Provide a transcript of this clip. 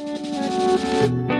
Música